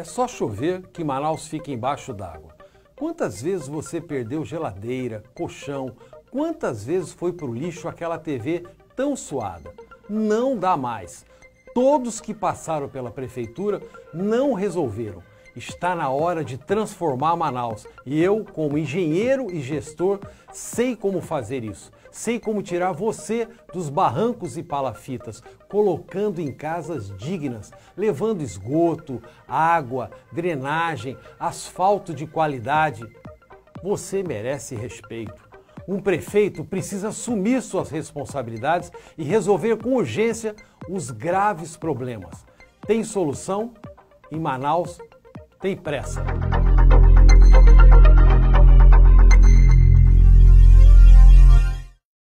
É só chover que Manaus fica embaixo d'água. Quantas vezes você perdeu geladeira, colchão? Quantas vezes foi para o lixo aquela TV tão suada? Não dá mais. Todos que passaram pela prefeitura não resolveram. Está na hora de transformar Manaus e eu, como engenheiro e gestor, sei como fazer isso. Sei como tirar você dos barrancos e palafitas, colocando em casas dignas, levando esgoto, água, drenagem, asfalto de qualidade. Você merece respeito. Um prefeito precisa assumir suas responsabilidades e resolver com urgência os graves problemas. Tem solução? Em Manaus tem pressa.